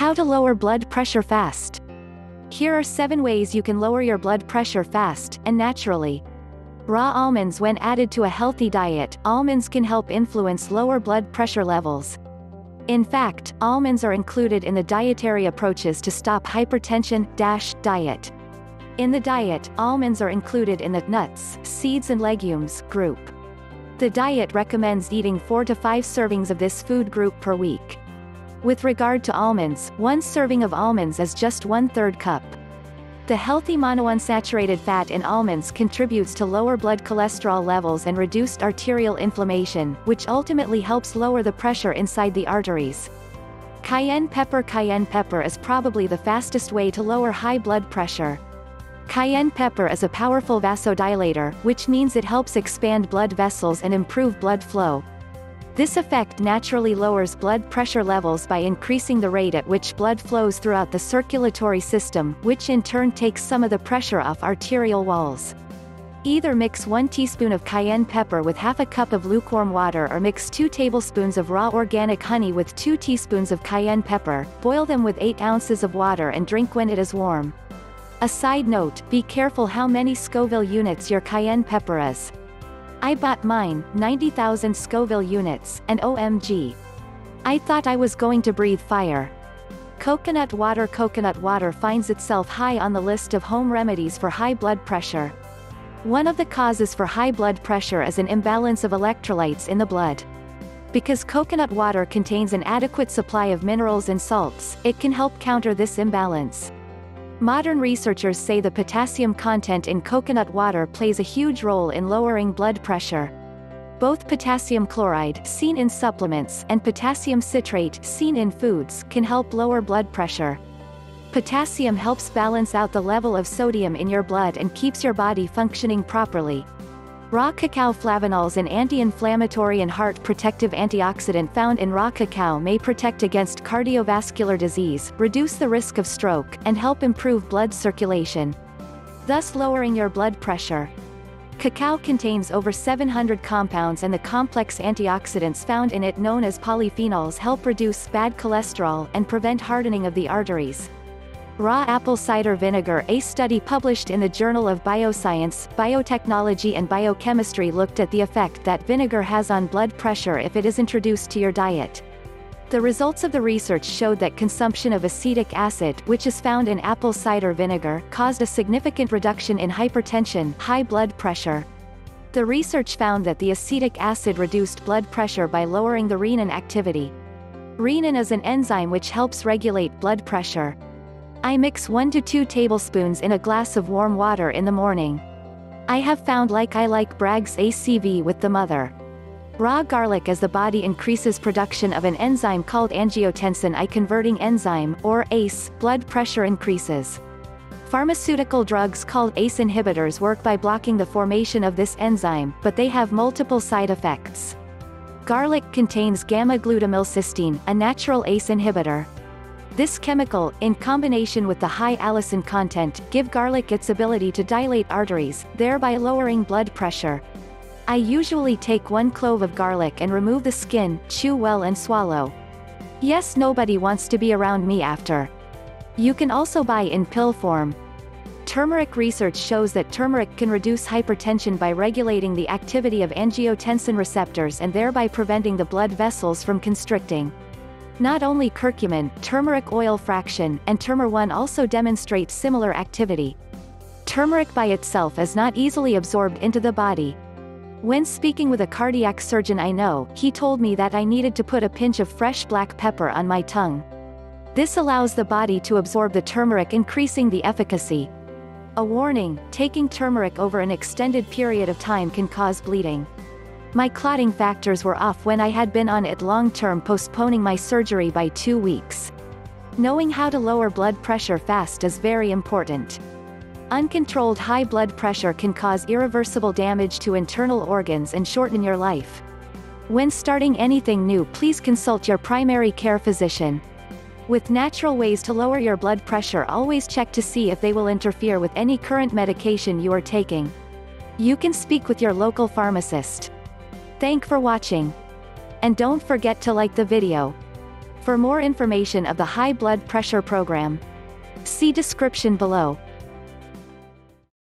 How to lower blood pressure fast. Here are 7 ways you can lower your blood pressure fast and naturally. Raw almonds When added to a healthy diet, almonds can help influence lower blood pressure levels. In fact, almonds are included in the dietary approaches to stop hypertension dash diet. In the diet, almonds are included in the nuts, seeds and legumes group. The diet recommends eating 4 to 5 servings of this food group per week. With regard to almonds, one serving of almonds is just one-third cup. The healthy monounsaturated fat in almonds contributes to lower blood cholesterol levels and reduced arterial inflammation, which ultimately helps lower the pressure inside the arteries. Cayenne pepper Cayenne pepper is probably the fastest way to lower high blood pressure. Cayenne pepper is a powerful vasodilator, which means it helps expand blood vessels and improve blood flow. This effect naturally lowers blood pressure levels by increasing the rate at which blood flows throughout the circulatory system, which in turn takes some of the pressure off arterial walls. Either mix 1 teaspoon of cayenne pepper with half a cup of lukewarm water or mix 2 tablespoons of raw organic honey with 2 teaspoons of cayenne pepper, boil them with 8 ounces of water and drink when it is warm. A side note, be careful how many Scoville units your cayenne pepper is. I bought mine, 90,000 Scoville units, and OMG. I thought I was going to breathe fire. Coconut water Coconut water finds itself high on the list of home remedies for high blood pressure. One of the causes for high blood pressure is an imbalance of electrolytes in the blood. Because coconut water contains an adequate supply of minerals and salts, it can help counter this imbalance. Modern researchers say the potassium content in coconut water plays a huge role in lowering blood pressure. Both potassium chloride, seen in supplements, and potassium citrate, seen in foods, can help lower blood pressure. Potassium helps balance out the level of sodium in your blood and keeps your body functioning properly. Raw cacao flavanols an anti-inflammatory and heart protective antioxidant found in raw cacao may protect against cardiovascular disease, reduce the risk of stroke, and help improve blood circulation. Thus lowering your blood pressure. Cacao contains over 700 compounds and the complex antioxidants found in it known as polyphenols help reduce bad cholesterol and prevent hardening of the arteries. Raw apple cider vinegar A study published in the Journal of Bioscience, Biotechnology and Biochemistry looked at the effect that vinegar has on blood pressure if it is introduced to your diet. The results of the research showed that consumption of acetic acid, which is found in apple cider vinegar, caused a significant reduction in hypertension, high blood pressure. The research found that the acetic acid reduced blood pressure by lowering the renin activity. Renin is an enzyme which helps regulate blood pressure. I mix 1 to 2 tablespoons in a glass of warm water in the morning. I have found like I like Bragg's ACV with the mother. Raw garlic as the body increases production of an enzyme called angiotensin I converting enzyme, or ACE, blood pressure increases. Pharmaceutical drugs called ACE inhibitors work by blocking the formation of this enzyme, but they have multiple side effects. Garlic contains gamma-glutamylcysteine, a natural ACE inhibitor. This chemical, in combination with the high allicin content, give garlic its ability to dilate arteries, thereby lowering blood pressure. I usually take one clove of garlic and remove the skin, chew well and swallow. Yes nobody wants to be around me after. You can also buy in pill form. Turmeric research shows that turmeric can reduce hypertension by regulating the activity of angiotensin receptors and thereby preventing the blood vessels from constricting. Not only curcumin, turmeric oil fraction, and turmerin also demonstrate similar activity. Turmeric by itself is not easily absorbed into the body. When speaking with a cardiac surgeon I know, he told me that I needed to put a pinch of fresh black pepper on my tongue. This allows the body to absorb the turmeric increasing the efficacy. A warning, taking turmeric over an extended period of time can cause bleeding. My clotting factors were off when I had been on it long-term postponing my surgery by two weeks. Knowing how to lower blood pressure fast is very important. Uncontrolled high blood pressure can cause irreversible damage to internal organs and shorten your life. When starting anything new please consult your primary care physician. With natural ways to lower your blood pressure always check to see if they will interfere with any current medication you are taking. You can speak with your local pharmacist. Thank for watching. And don't forget to like the video. For more information of the high blood pressure program, see description below.